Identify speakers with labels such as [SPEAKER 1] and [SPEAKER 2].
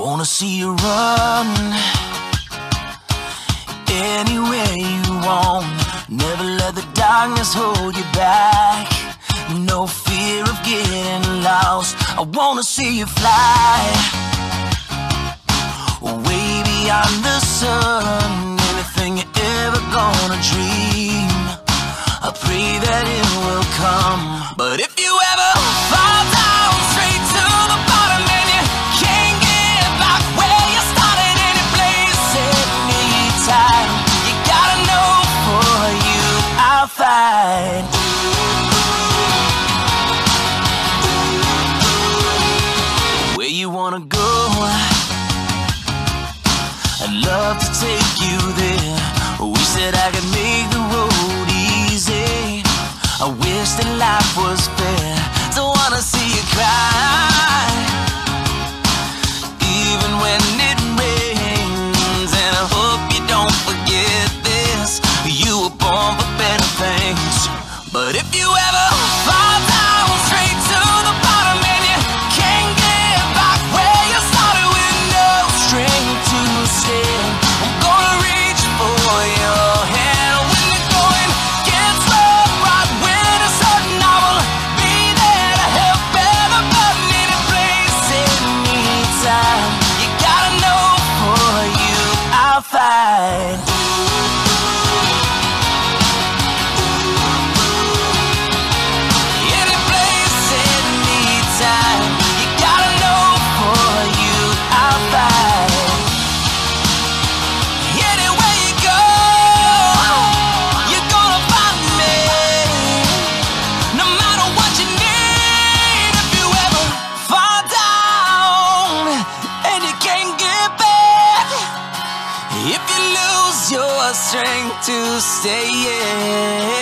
[SPEAKER 1] wanna see you run Anywhere you want. Never let the darkness hold you back. No fear of getting lost. I wanna see you fly. Way beyond the sun. Anything you're ever gonna dream. I pray that it will come. go. I'd love to take you there. Wish that I could make the road easy. I wish that life was. If you lose your strength to stay, yeah.